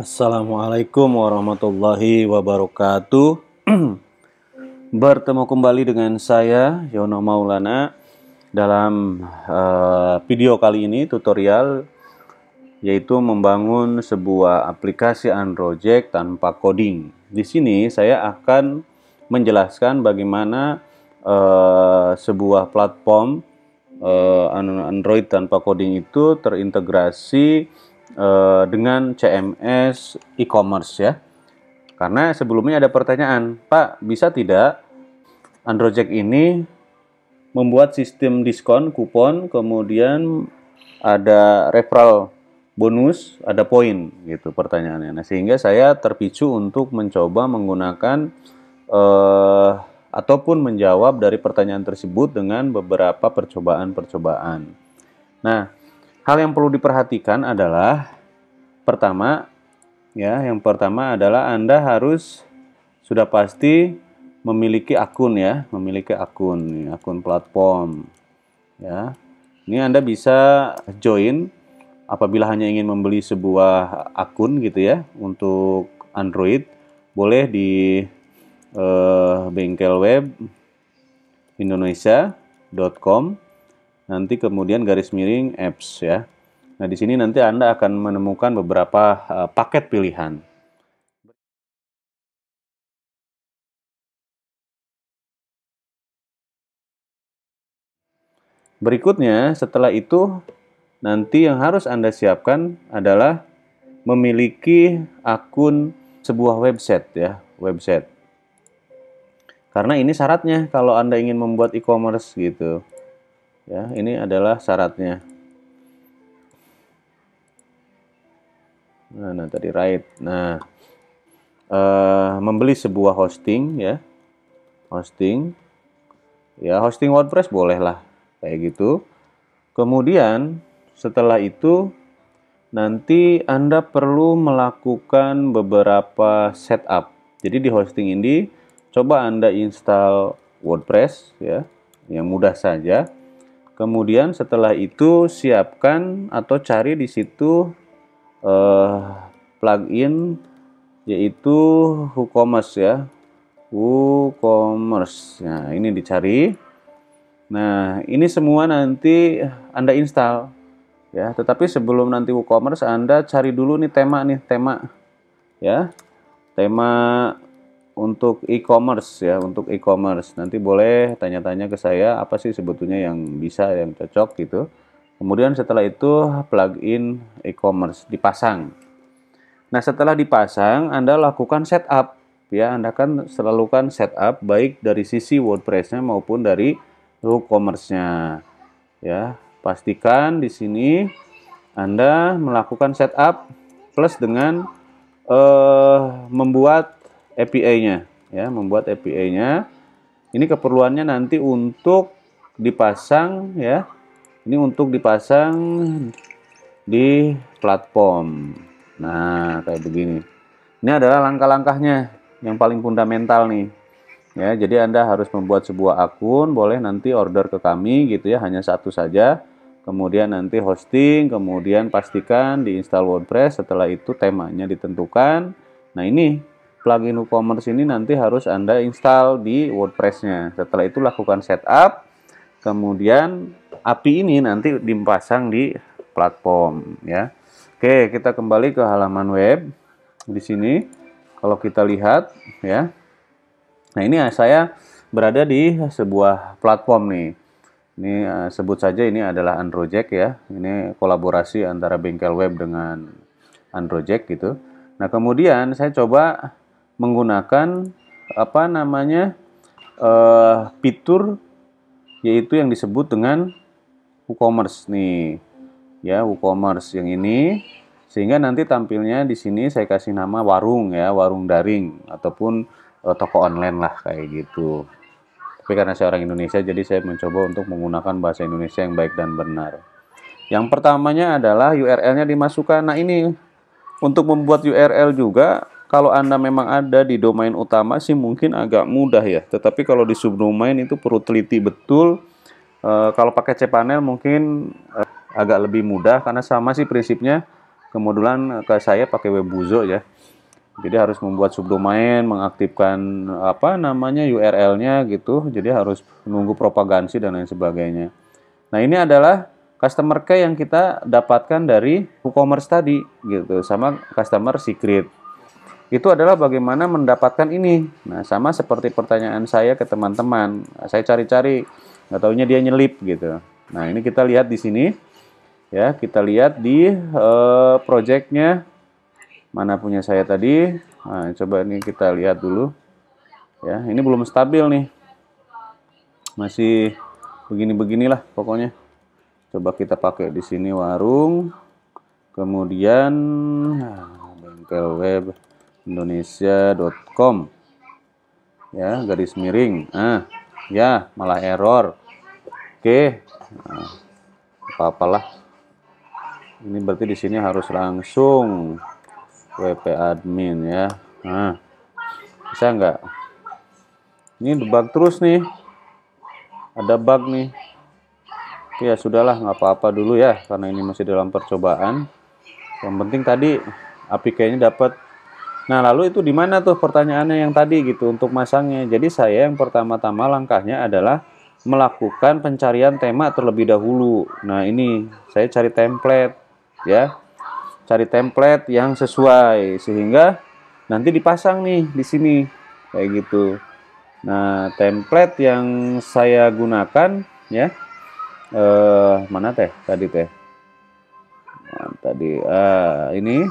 Assalamualaikum warahmatullahi wabarakatuh. Bertemu kembali dengan saya Yono Maulana dalam uh, video kali ini tutorial yaitu membangun sebuah aplikasi Android tanpa coding. Di sini saya akan menjelaskan bagaimana uh, sebuah platform uh, Android tanpa coding itu terintegrasi uh, dengan CMS e-commerce ya. Karena sebelumnya ada pertanyaan, Pak, bisa tidak Android ini membuat sistem diskon kupon, kemudian ada referral bonus, ada poin gitu pertanyaannya. Nah, sehingga saya terpicu untuk mencoba menggunakan uh, ataupun menjawab dari pertanyaan tersebut dengan beberapa percobaan-percobaan. Nah, Hal yang perlu diperhatikan adalah pertama ya, yang pertama adalah Anda harus sudah pasti memiliki akun ya, memiliki akun, akun platform. Ya. Ini Anda bisa join apabila hanya ingin membeli sebuah akun gitu ya untuk Android, boleh di eh, bengkel web indonesia.com nanti kemudian garis miring apps ya. Nah, di sini nanti Anda akan menemukan beberapa uh, paket pilihan. Berikutnya, setelah itu nanti yang harus Anda siapkan adalah memiliki akun sebuah website ya, website. Karena ini syaratnya kalau Anda ingin membuat e-commerce gitu. Ya, ini adalah syaratnya. Nah, nah tadi right. Nah, uh, membeli sebuah hosting ya, hosting, ya hosting WordPress bolehlah kayak gitu. Kemudian setelah itu nanti Anda perlu melakukan beberapa setup. Jadi di hosting ini coba Anda install WordPress ya, yang mudah saja. Kemudian setelah itu siapkan atau cari di situ uh, plugin yaitu WooCommerce ya. WooCommerce. Nah, ini dicari. Nah, ini semua nanti Anda install ya. Tetapi sebelum nanti WooCommerce Anda cari dulu nih tema nih, tema ya. Tema untuk e-commerce ya, untuk e-commerce. Nanti boleh tanya-tanya ke saya apa sih sebetulnya yang bisa yang cocok gitu. Kemudian setelah itu plugin e-commerce dipasang. Nah, setelah dipasang Anda lakukan setup ya. Anda kan selalu kan setup baik dari sisi WordPress-nya maupun dari WooCommerce-nya. Ya, pastikan di sini Anda melakukan setup plus dengan uh, membuat API-nya ya, membuat API-nya. Ini keperluannya nanti untuk dipasang ya. Ini untuk dipasang di platform. Nah, kayak begini. Ini adalah langkah-langkahnya yang paling fundamental nih. Ya, jadi Anda harus membuat sebuah akun, boleh nanti order ke kami gitu ya, hanya satu saja. Kemudian nanti hosting, kemudian pastikan diinstal WordPress, setelah itu temanya ditentukan. Nah, ini plugin WooCommerce ini nanti harus Anda install di WordPress-nya. Setelah itu lakukan setup, kemudian API ini nanti dipasang di platform ya. Oke, kita kembali ke halaman web. Di sini kalau kita lihat ya. Nah, ini saya berada di sebuah platform nih. Ini uh, sebut saja ini adalah Android ya. Ini kolaborasi antara bengkel web dengan Android gitu. Nah, kemudian saya coba menggunakan apa namanya uh, fitur yaitu yang disebut dengan WooCommerce nih. Ya WooCommerce yang ini. Sehingga nanti tampilnya di sini saya kasih nama warung ya warung daring ataupun uh, toko online lah kayak gitu. Tapi karena saya orang Indonesia jadi saya mencoba untuk menggunakan bahasa Indonesia yang baik dan benar. Yang pertamanya adalah URL-nya dimasukkan. Nah ini untuk membuat URL juga kalau Anda memang ada di domain utama sih mungkin agak mudah ya. Tetapi kalau di subdomain itu perlu teliti betul. E, kalau pakai cPanel mungkin e, agak lebih mudah karena sama sih prinsipnya. kemodulan ke saya pakai Webuzo ya. Jadi harus membuat subdomain, mengaktifkan apa namanya URL-nya gitu. Jadi harus menunggu propagasi dan lain sebagainya. Nah, ini adalah customer key yang kita dapatkan dari WooCommerce tadi gitu sama customer secret. Itu adalah bagaimana mendapatkan ini. Nah, sama seperti pertanyaan saya ke teman-teman. Saya cari-cari, nggak taunya dia nyelip gitu. Nah, ini kita lihat di sini. Ya, kita lihat di uh, projectnya mana punya saya tadi. Nah, coba ini kita lihat dulu. Ya, ini belum stabil nih. Masih begini-beginilah pokoknya. Coba kita pakai di sini warung. Kemudian nah, bengkel web indonesia.com. Ya, garis miring. Ah, ya, malah error. Oke. Nah, apa-apalah. Ini berarti di sini harus langsung WP admin ya. Nah, bisa nggak? Ini debug terus nih. Ada bug nih ya sudahlah nggak apa-apa dulu ya karena ini masih dalam percobaan yang penting tadi APK-nya dapat nah lalu itu di mana tuh pertanyaannya yang tadi gitu untuk masangnya? Jadi saya yang pertama-tama langkahnya adalah melakukan pencarian tema terlebih dahulu. Nah ini saya cari template ya. Cari template yang sesuai sehingga nanti dipasang nih di sini kayak gitu. Nah template yang saya gunakan ya eh mana teh? Tadi teh. Nah, tadi ah ini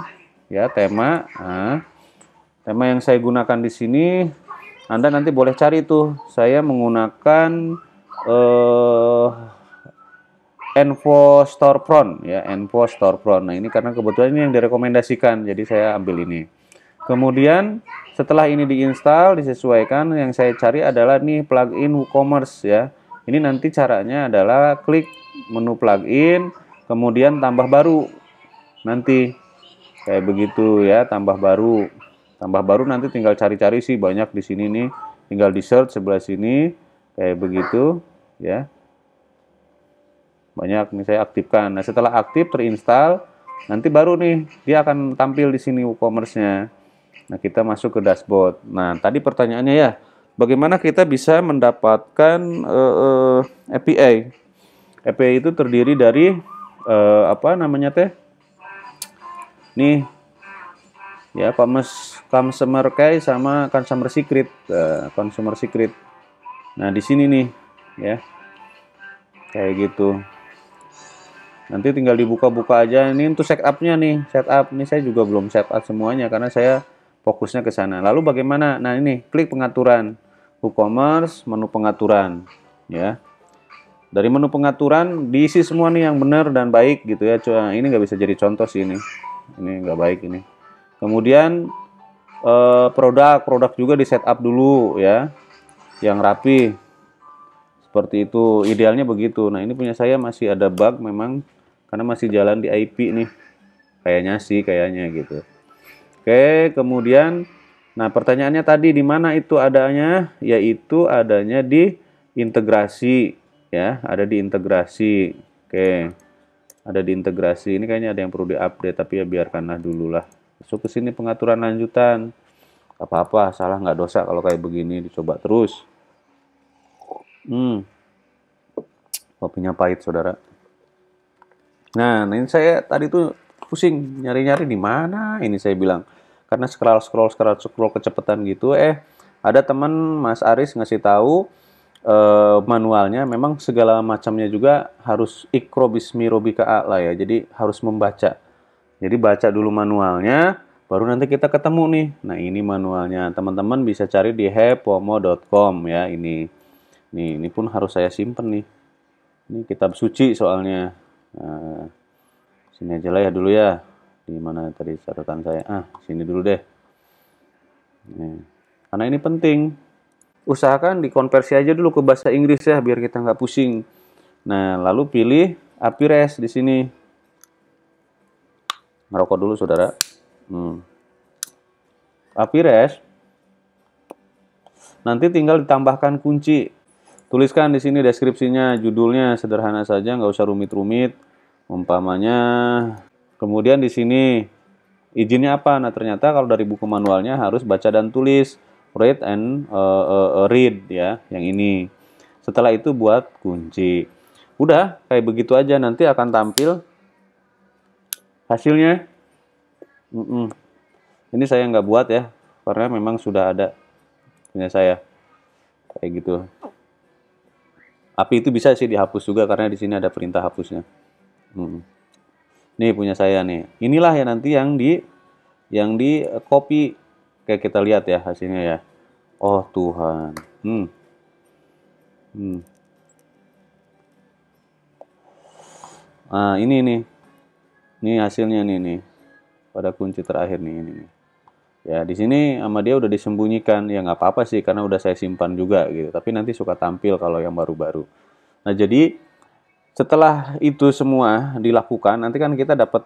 ya tema ah, tema yang saya gunakan di sini anda nanti boleh cari tuh saya menggunakan eh Envo Storefront ya Envo Storefront nah ini karena kebetulan ini yang direkomendasikan jadi saya ambil ini kemudian setelah ini diinstal disesuaikan yang saya cari adalah nih plugin WooCommerce ya ini nanti caranya adalah klik menu plugin, kemudian tambah baru. Nanti kayak begitu ya, tambah baru. Tambah baru nanti tinggal cari-cari sih banyak di sini nih. Tinggal di search sebelah sini kayak begitu ya. Banyak nih saya aktifkan. Nah, setelah aktif terinstall, nanti baru nih dia akan tampil di sini WooCommerce-nya. Nah, kita masuk ke dashboard. Nah, tadi pertanyaannya ya, bagaimana kita bisa mendapatkan uh, uh, API. API itu terdiri dari uh, apa namanya teh? Nih ya consumer key sama consumer secret, uh, consumer secret. Nah di sini nih ya kayak gitu. Nanti tinggal dibuka-buka aja. Ini untuk setupnya nih, setup. Ini saya juga belum setup semuanya karena saya fokusnya ke sana. Lalu bagaimana? Nah ini klik pengaturan WooCommerce, menu pengaturan, ya. Dari menu pengaturan diisi semua nih yang benar dan baik gitu ya. Cuma ini nggak bisa jadi contoh sih ini. Ini nggak baik ini. Kemudian eh, produk, produk juga di setup dulu ya, yang rapi. Seperti itu, idealnya begitu. Nah ini punya saya masih ada bug memang karena masih jalan di IP nih. Kayaknya sih, kayaknya gitu. Oke, kemudian Nah, pertanyaannya tadi di mana itu adanya? Yaitu adanya di integrasi ya, ada di integrasi. Oke. Ada di integrasi. Ini kayaknya ada yang perlu diupdate tapi ya biarkanlah dulu lah. Masuk ke sini pengaturan lanjutan. Apa-apa, salah nggak dosa kalau kayak begini dicoba terus. Hmm. Kopinya pahit, Saudara. Nah, ini saya tadi tuh pusing nyari-nyari di mana ini saya bilang karena scroll scroll scroll scroll kecepatan gitu eh ada teman Mas Aris ngasih tahu eh, manualnya memang segala macamnya juga harus ikro bismi robika lah ya jadi harus membaca jadi baca dulu manualnya baru nanti kita ketemu nih. Nah ini manualnya. Teman-teman bisa cari di hepomo.com ya ini. Nih ini pun harus saya simpen nih. Ini kitab suci soalnya. Nah, sini aja lah ya dulu ya. Di mana tadi catatan saya? Ah sini dulu deh. Nih. karena ini penting. Usahakan dikonversi aja dulu ke bahasa Inggris ya biar kita nggak pusing. Nah lalu pilih Apires di sini ngerokok dulu saudara hmm. Apires nanti tinggal ditambahkan kunci tuliskan di sini deskripsinya judulnya sederhana saja nggak usah rumit-rumit umpamanya Kemudian di sini izinnya apa? Nah, ternyata kalau dari buku manualnya harus baca dan tulis, read and uh, uh, read ya, yang ini. Setelah itu buat kunci. Udah, kayak begitu aja nanti akan tampil hasilnya. Mm -mm. Ini saya nggak buat ya, karena memang sudah ada punya saya. Kayak gitu. Api itu bisa sih dihapus juga karena di sini ada perintah hapusnya. Hmm. Nih punya saya nih. Inilah ya nanti yang di yang di copy kayak kita lihat ya hasilnya ya. Oh Tuhan. Hmm. Hmm. Nah, ini nih. Ini hasilnya nih nih. Pada kunci terakhir nih ini. Ya, di sini sama dia udah disembunyikan. Ya nggak apa-apa sih karena udah saya simpan juga gitu. Tapi nanti suka tampil kalau yang baru-baru. Nah, jadi setelah itu semua dilakukan, nanti kan kita dapat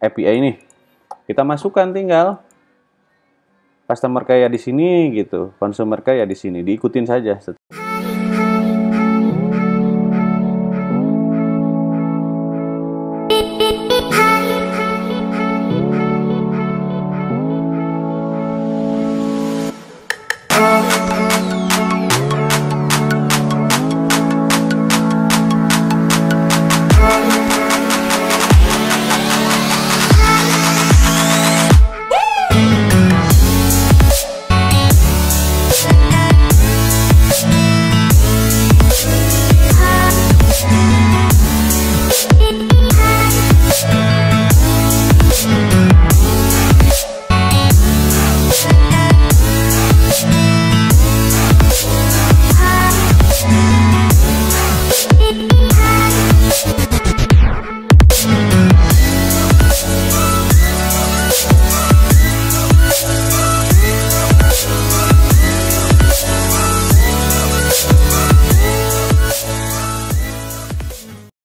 API ini. Kita masukkan tinggal customer kaya di sini gitu, consumer kaya di sini, diikutin saja.